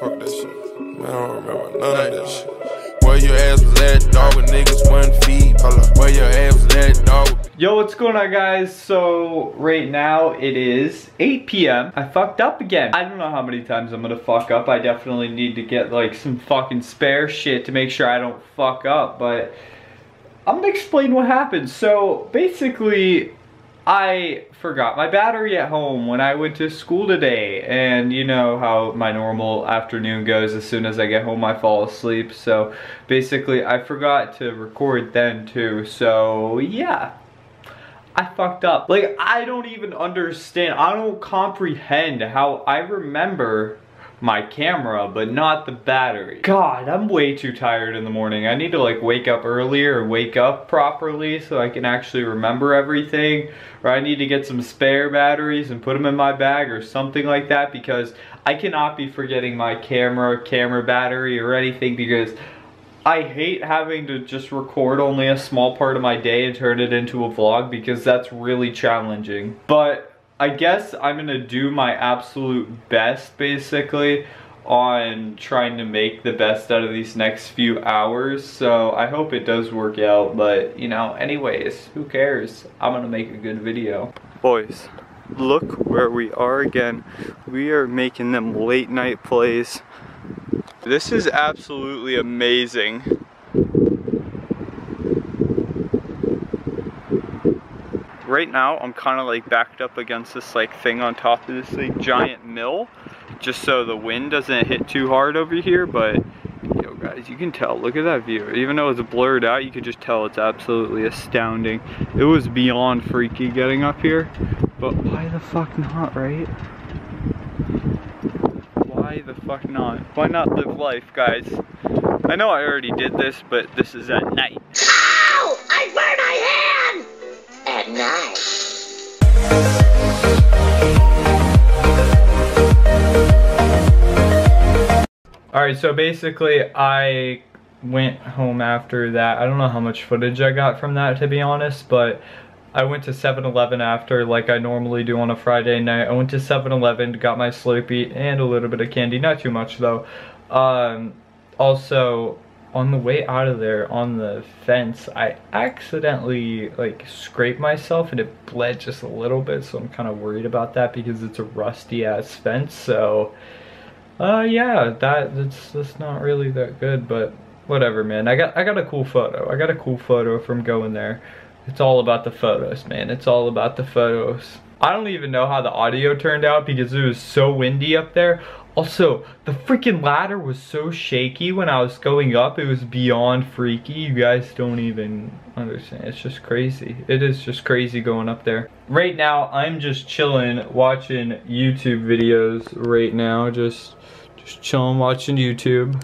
fuck that shit. Man, I don't remember none of that shit. Where your ass was at, dog, when niggas. Hold up. Where your ass was at, dog. Yo, what's going on guys? So, right now it is 8 p.m. I fucked up again. I don't know how many times I'm gonna fuck up. I definitely need to get like some fucking spare shit to make sure I don't fuck up, but I'm gonna explain what happened. So, basically, I forgot my battery at home when I went to school today and you know how my normal afternoon goes as soon as I get home I fall asleep so basically I forgot to record then too so yeah I fucked up. Like, I don't even understand. I don't comprehend how I remember my camera, but not the battery. God, I'm way too tired in the morning. I need to like wake up earlier and wake up properly so I can actually remember everything. Or I need to get some spare batteries and put them in my bag or something like that because I cannot be forgetting my camera, camera battery or anything because I hate having to just record only a small part of my day and turn it into a vlog because that's really challenging. But I guess I'm gonna do my absolute best basically on trying to make the best out of these next few hours. So I hope it does work out, but you know, anyways, who cares? I'm gonna make a good video. Boys, look where we are again. We are making them late night plays this is absolutely amazing. Right now, I'm kind of like backed up against this like thing on top of this like giant mill, just so the wind doesn't hit too hard over here, but yo guys, you can tell, look at that view. Even though it's blurred out, you can just tell it's absolutely astounding. It was beyond freaky getting up here, but why the fuck not, right? Why the fuck not? Why not live life, guys? I know I already did this, but this is at night. Alright, so basically I went home after that. I don't know how much footage I got from that to be honest, but I went to 7-Eleven after like I normally do on a Friday night. I went to 7-Eleven, got my Slurpee and a little bit of candy, not too much though. Um, also, on the way out of there on the fence, I accidentally like scraped myself and it bled just a little bit. So I'm kind of worried about that because it's a rusty ass fence. So uh, yeah, that, that's, that's not really that good, but whatever, man. I got, I got a cool photo. I got a cool photo from going there. It's all about the photos, man. It's all about the photos. I don't even know how the audio turned out because it was so windy up there. Also, the freaking ladder was so shaky when I was going up. It was beyond freaky. You guys don't even understand. It's just crazy. It is just crazy going up there. Right now, I'm just chilling, watching YouTube videos right now. Just, just chilling, watching YouTube.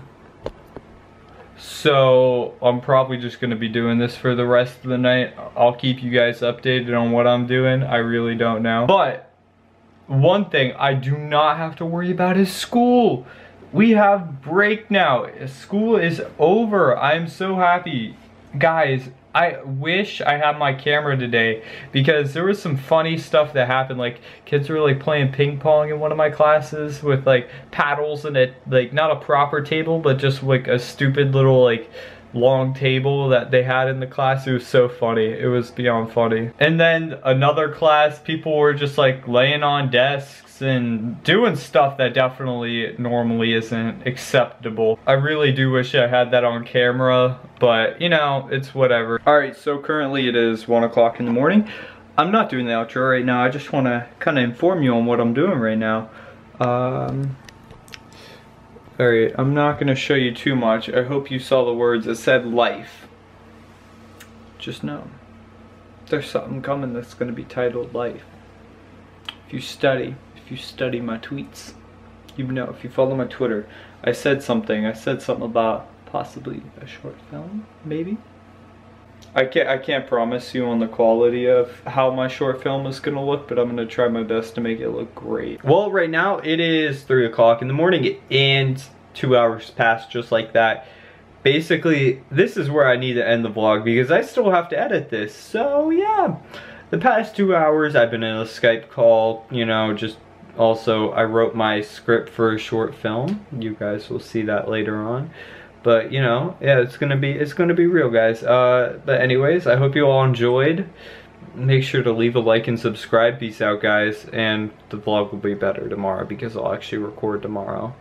So I'm probably just gonna be doing this for the rest of the night. I'll keep you guys updated on what I'm doing. I really don't know. But one thing I do not have to worry about is school. We have break now. School is over. I'm so happy. Guys, I wish I had my camera today because there was some funny stuff that happened. Like kids were like playing ping pong in one of my classes with like paddles and it like not a proper table but just like a stupid little like long table that they had in the class. It was so funny. It was beyond funny. And then another class, people were just like laying on desks and doing stuff that definitely normally isn't acceptable. I really do wish I had that on camera, but you know, it's whatever. All right, so currently it is one o'clock in the morning. I'm not doing the outro right now. I just want to kind of inform you on what I'm doing right now. Um, all right, I'm not going to show you too much. I hope you saw the words. It said life. Just know there's something coming that's going to be titled life. If you study, if you study my tweets, you know, if you follow my Twitter, I said something. I said something about possibly a short film, maybe. I can't I can't promise you on the quality of how my short film is gonna look, but I'm gonna try my best to make it look great. Well, right now it is three o'clock in the morning and two hours passed just like that. Basically, this is where I need to end the vlog because I still have to edit this. So yeah, the past two hours I've been in a Skype call, you know, just also, I wrote my script for a short film. You guys will see that later on but you know yeah it's gonna be it's gonna be real guys. Uh but anyways i hope you all enjoyed. Make sure to leave a like and subscribe. Peace out guys. And the vlog will be better tomorrow because i'll actually record tomorrow.